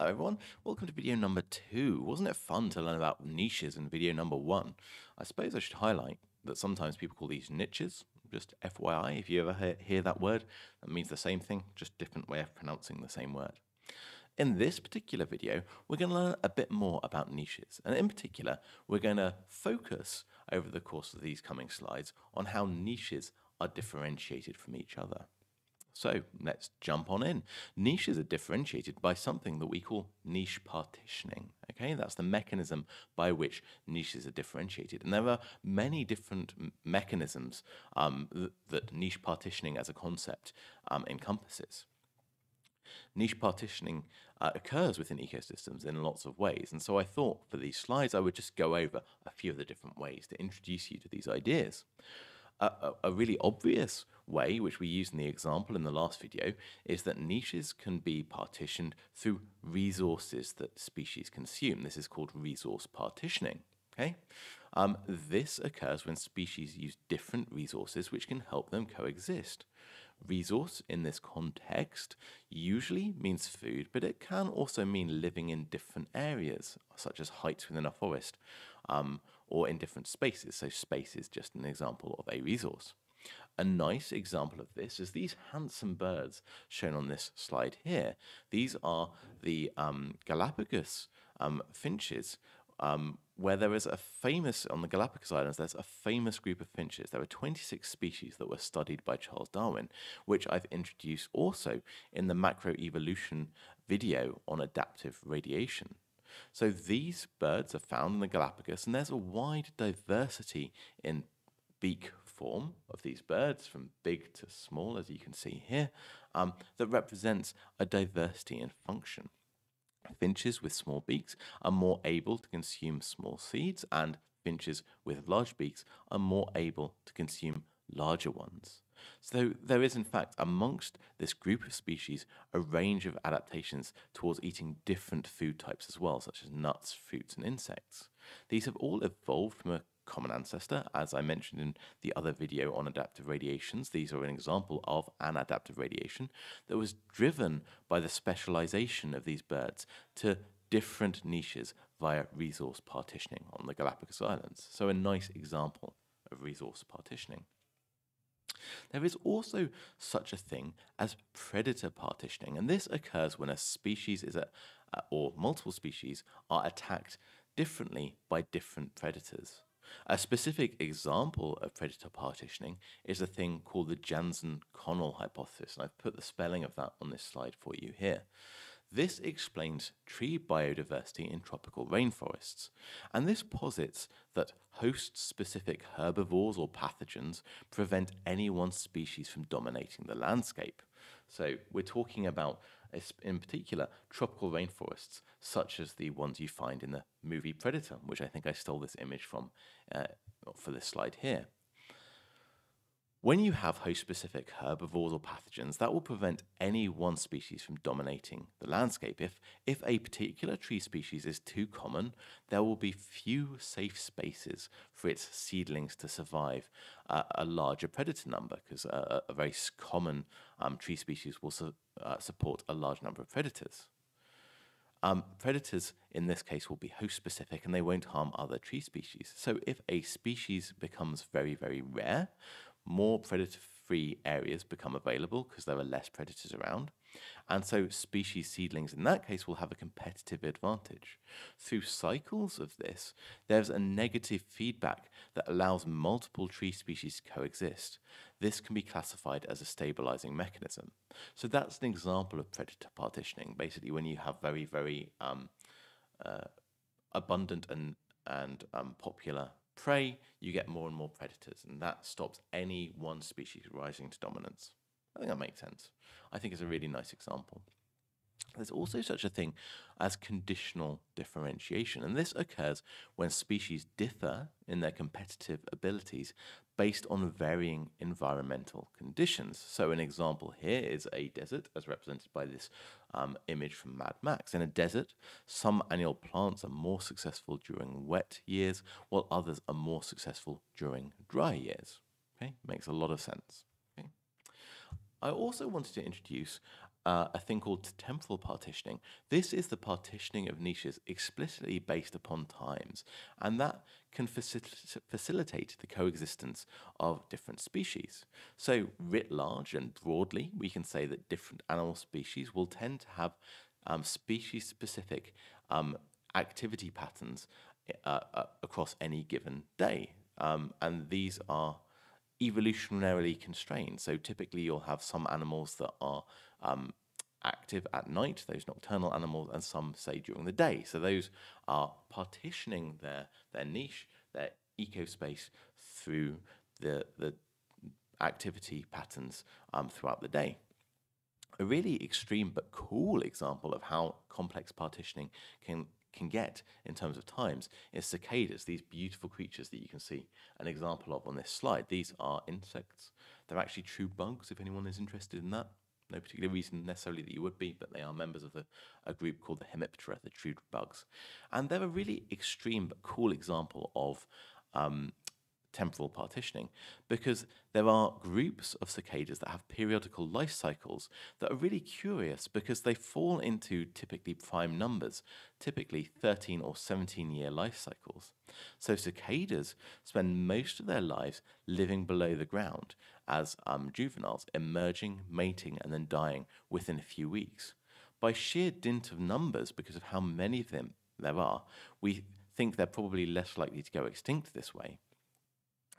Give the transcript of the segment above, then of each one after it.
Hello everyone, welcome to video number two. Wasn't it fun to learn about niches in video number one? I suppose I should highlight that sometimes people call these niches, just FYI, if you ever hear, that word, that means the same thing, just different way of pronouncing the same word. In this particular video, we're going to learn a bit more about niches, and in particular, we're going to focus over the course of these coming slides on how niches are differentiated from each other. So let's jump on in. Niches are differentiated by something that we call niche partitioning. Okay, that's the mechanism by which niches are differentiated. And there are many different mechanisms um, th that niche partitioning as a concept um, encompasses. Niche partitioning uh, occurs within ecosystems in lots of ways. And so I thought for these slides, I would just go over a few of the different ways to introduce you to these ideas. A, a really obvious way, which we used in the example in the last video, is that niches can be partitioned through resources that species consume. This is called resource partitioning. Okay, um, this occurs when species use different resources which can help them coexist. Resource in this context usually means food, but it can also mean living in different areas, such as heights within a forest, um, or in different spaces. So, space is just an example of a resource. A nice example of this is these handsome birds shown on this slide here. These are the um, Galapagos um, finches, um, where there is a famous, on the Galapagos Islands, there's a famous group of finches. There are 26 species that were studied by Charles Darwin, which I've introduced also in the macroevolution video on adaptive radiation. So these birds are found in the Galapagos, and there's a wide diversity in beak form of these birds, from big to small, as you can see here, um, that represents a diversity in function. Finches with small beaks are more able to consume small seeds, and finches with large beaks are more able to consume larger ones. So there is, in fact, amongst this group of species, a range of adaptations towards eating different food types as well, such as nuts, fruits, and insects. These have all evolved from a common ancestor. As I mentioned in the other video on adaptive radiations, these are an example of an adaptive radiation that was driven by the specialization of these birds to different niches via resource partitioning on the Galapagos Islands. So a nice example of resource partitioning. There is also such a thing as predator partitioning, and this occurs when a species is a, uh, or multiple species are attacked differently by different predators. A specific example of predator partitioning is a thing called the Janzen-Connell hypothesis, and I've put the spelling of that on this slide for you here. This explains tree biodiversity in tropical rainforests, and this posits that host-specific herbivores or pathogens prevent any one species from dominating the landscape. So we're talking about, in particular, tropical rainforests, such as the ones you find in the movie Predator, which I think I stole this image from uh, for this slide here. When you have host-specific herbivores or pathogens, that will prevent any one species from dominating the landscape. If, if a particular tree species is too common, there will be few safe spaces for its seedlings to survive uh, a larger predator number, because a, a, very common um, tree species will su uh, support a large number of predators. Um, predators in this case will be host specific and they won't harm other tree species. So if a species becomes very, very rare, more predator free areas become available because there are less predators around. And so species seedlings in that case will have a competitive advantage. Through cycles of this, there's a negative feedback that allows multiple tree species to coexist. This can be classified as a stabilizing mechanism. So that's an example of predator partitioning, basically when you have very, very um, uh, abundant and, and um, popular prey, you get more and more predators, and that stops any one species rising to dominance. I think that makes sense. I think it's a really nice example. There's also such a thing as conditional differentiation, and this occurs when species differ in their competitive abilities based on varying environmental conditions. So, an example here is a desert, as represented by this um, image from Mad Max. In a desert, some annual plants are more successful during wet years, while others are more successful during dry years. Okay, makes a lot of sense. I also wanted to introduce uh, a thing called temporal partitioning. This is the partitioning of niches explicitly based upon times, and that can facil- facilitate the coexistence of different species. So, writ large and broadly, we can say that different animal species will tend to have um, species specific um, activity patterns uh, uh, across any given day. Um, and these are evolutionarily constrained. So typically, you'll have some animals that are um, active at night, those nocturnal animals, and some say during the day. So those are partitioning their their niche, their eco space through the the activity patterns um, throughout the day. A really extreme but cool example of how complex partitioning can can get in terms of times is cicadas, these beautiful creatures that you can see an example of on this slide. These are insects. They're actually true bugs, if anyone is interested in that. No particular reason necessarily that you would be, but they are members of the, a group called the Hemiptera, the true bugs. And they're a really extreme but cool example of um, temporal partitioning because there are groups of cicadas that have periodical life cycles that are really curious because they fall into typically prime numbers, typically 13 or 17 year life cycles. So cicadas spend most of their lives living below the ground as um, juveniles, emerging, mating, and then dying within a few weeks. By sheer dint of numbers, because of how many of them there are, we think they're probably less likely to go extinct this way.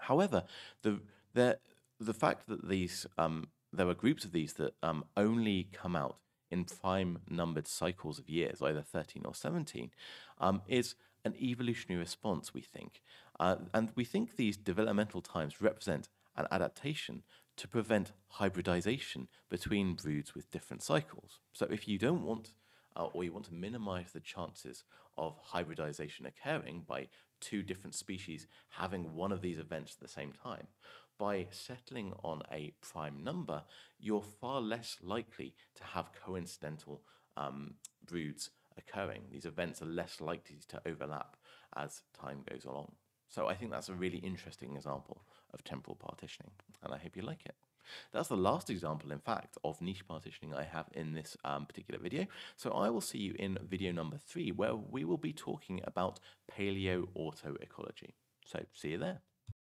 However, the the the fact that these um, there are groups of these that um, only come out in prime numbered cycles of years, either 13 or 17, um, is an evolutionary response, we think. Uh, and we think these developmental times represent an adaptation to prevent hybridization between broods with different cycles. So if you don't want, uh, or you want to minimize the chances of hybridization occurring by two different species having one of these events at the same time, by settling on a prime number, you're far less likely to have coincidental um, broods occurring. These events are less likely to overlap as time goes along. So I think that's a really interesting example of temporal partitioning, and I hope you like it. That's the last example, in fact, of niche partitioning I have in this um, particular video. So I will see you in video number three, where we will be talking about paleo autoecology. So see you there.